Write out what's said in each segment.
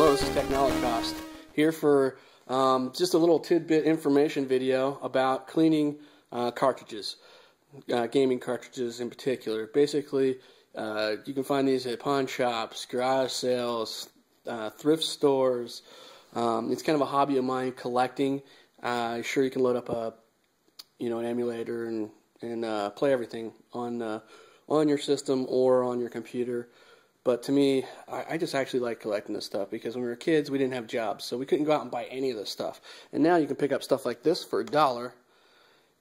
Hello, this is Technolocaust here for um, just a little tidbit information video about cleaning uh, cartridges, uh, gaming cartridges in particular. Basically, uh, you can find these at pawn shops, garage sales, uh, thrift stores. Um, it's kind of a hobby of mine, collecting. Uh, sure, you can load up a, you know, an emulator and and uh, play everything on on your system or on your computer. But to me, I, I, just actually like collecting this stuff because when we were kids, we didn't have jobs, so we couldn't go out and buy any of this stuff. And now you can pick up stuff like this for a dollar,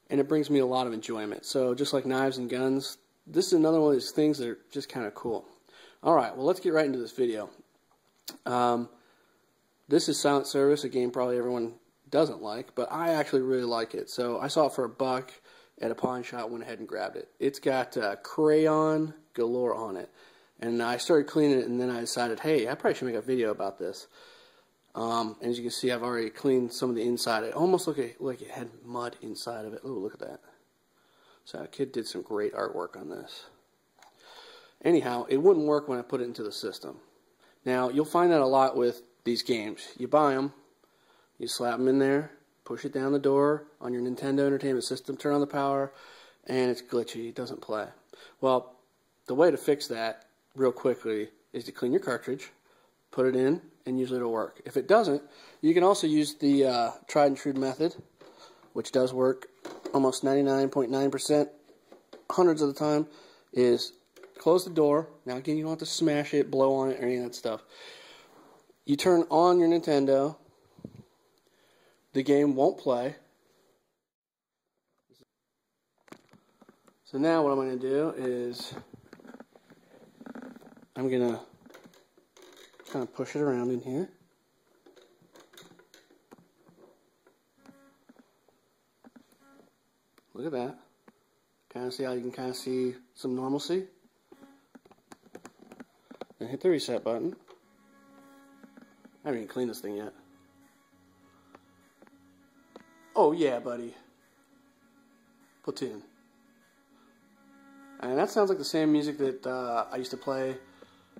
and it brings me a lot of enjoyment. So just like knives and guns, this is another one of these things that are just kind of cool. All right, well, let's get right into this video. Um, this is Silent Service, a game probably everyone doesn't like, but I actually really like it. So I saw it for a buck at a pawn shop, went ahead and grabbed it. It's got uh, crayon galore on it. And I started cleaning it, and then I decided, hey, I probably should make a video about this. Um, as you can see, I've already cleaned some of the inside. It almost looked like it had mud inside of it. Oh, look at that. So a kid did some great artwork on this. Anyhow, it wouldn't work when I put it into the system. Now, you'll find that a lot with these games. You buy them, you slap them in there, push it down the door on your Nintendo Entertainment System, turn on the power, and it's glitchy. It doesn't play. Well, the way to fix that real quickly is to clean your cartridge, put it in, and usually it'll work. If it doesn't, you can also use the uh, tried and true method, which does work almost 99.9%, hundreds of the time, is close the door. Now again, you don't have to smash it, blow on it, or any of that stuff. You turn on your Nintendo, the game won't play. So now what I'm going to do is I'm going to kind of push it around in here. Look at that. Kind of see how you can kind of see some normalcy. And hit the reset button. I haven't even cleaned this thing yet. Oh yeah, buddy. Platoon. And that sounds like the same music that uh, I used to play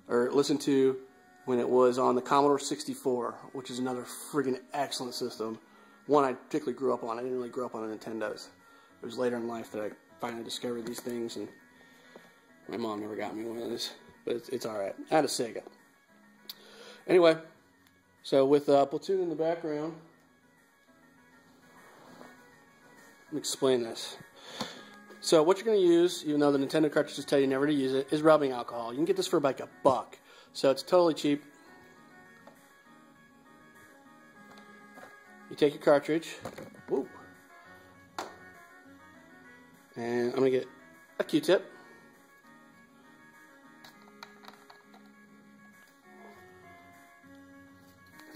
or listened to when it was on the Commodore 64, which is another friggin' excellent system. One I particularly grew up on. I didn't really grow up on the Nintendos. It was later in life that I finally discovered these things, and my mom never got me one of these, but it's, it's all right. I had a Sega. Anyway, so with uh, Platoon in the background, let me explain this. So what you're going to use, even though the Nintendo cartridges tell you never to use it, is rubbing alcohol. You can get this for like a buck. So it's totally cheap. You take your cartridge. Whoop. And I'm going to get a Q-tip.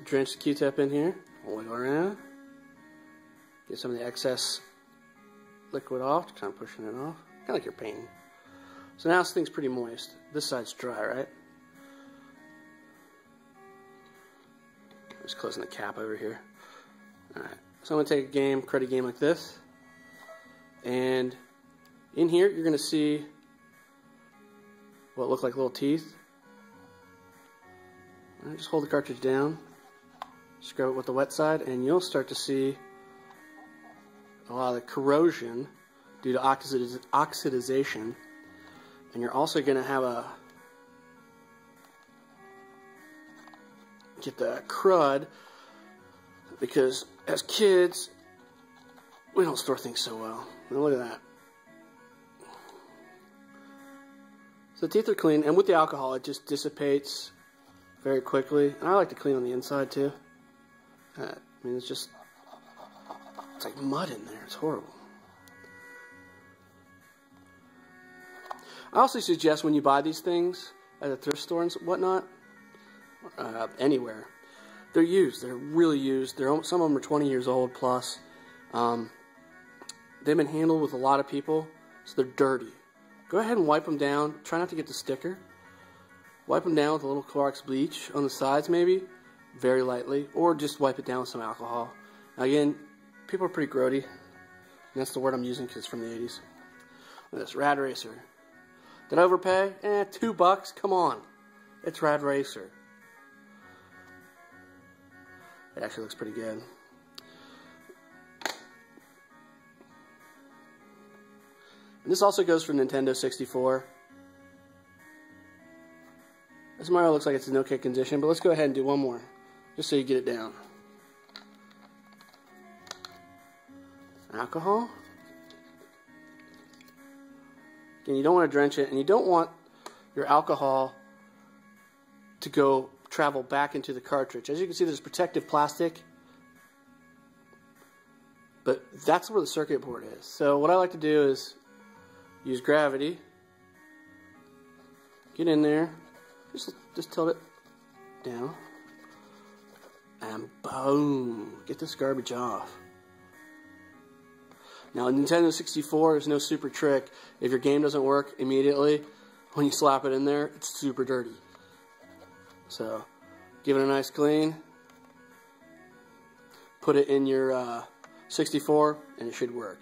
Drench the Q-tip in here. Wiggle around. Get some of the excess liquid off, kind of pushing it off, kind of like you're painting. So now this thing's pretty moist. This side's dry, right? Just closing the cap over here. Alright, so I'm going to take a game, credit game like this, and in here you're going to see what look like little teeth. And just hold the cartridge down, scrub it with the wet side, and you'll start to see a lot of the corrosion due to oxidiz oxidization. And you're also going to have a get the crud because as kids we don't store things so well. Now look at that. So the teeth are clean, and with the alcohol, it just dissipates very quickly. And I like to clean on the inside too. Uh, I mean, it's just it's like mud in there. It's horrible. I also suggest when you buy these things at a thrift store and whatnot, uh, anywhere, they're used. They're really used. They're some of them are 20 years old plus. Um, they've been handled with a lot of people, so they're dirty. Go ahead and wipe them down. Try not to get the sticker. Wipe them down with a little Clorox bleach on the sides, maybe, very lightly, or just wipe it down with some alcohol. Now, again, people are pretty grody. And that's the word I'm using because it's from the 80s. This Rad Racer. Did I overpay? Eh, two bucks? Come on. It's Rad Racer. It actually looks pretty good. And this also goes for Nintendo 64. This Mario looks like it's in okay condition, but let's go ahead and do one more, just so you get it down. Alcohol. Again, you don't want to drench it, and you don't want your alcohol to go travel back into the cartridge. As you can see, there's protective plastic, but that's where the circuit board is. So what I like to do is use gravity, get in there, just, just tilt it down, and boom, get this garbage off. Now, Nintendo 64, there's no super trick. If your game doesn't work immediately, when you slap it in there, it's super dirty. So, give it a nice clean. Put it in your uh, 64, and it should work.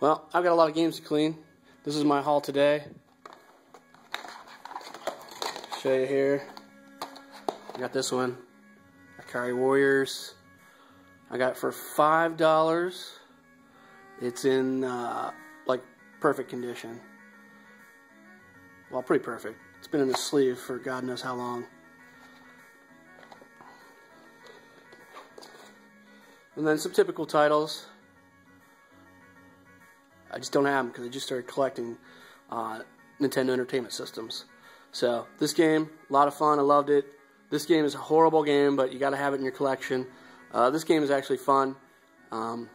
Well, I've got a lot of games to clean. This is my haul today. Show you here. I got this one. Ikari Warriors. I got for five dollars. It's in uh, like perfect condition. Well, pretty perfect. It's been in the sleeve for God knows how long. And then some typical titles. I just don't have them because I just started collecting uh, Nintendo Entertainment Systems. So this game, a lot of fun. I loved it. This game is a horrible game, but you got to have it in your collection. Uh, this game is actually fun. Um,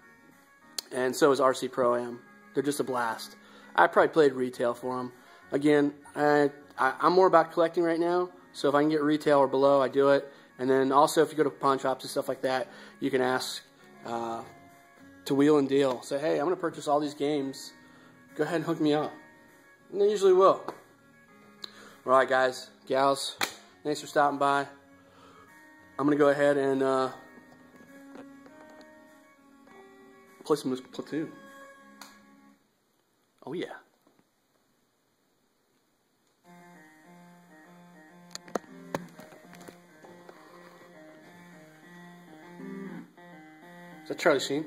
and so is RC Pro Am. They're just a blast. I probably played retail for them. Again, I, I, am more about collecting right now, so if I can get retail or below, I do it. And then also, if you go to pawn shops and stuff like that, you can ask uh, to wheel and deal. Say, hey, I'm going to purchase all these games. Go ahead and hook me up. And they usually will. All right, guys, gals, thanks for stopping by. I'm going to go ahead and uh, play some Platoon. Oh, yeah. Is that Charlie Sheen?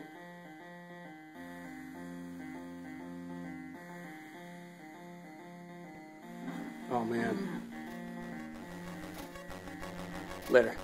Oh man. Later.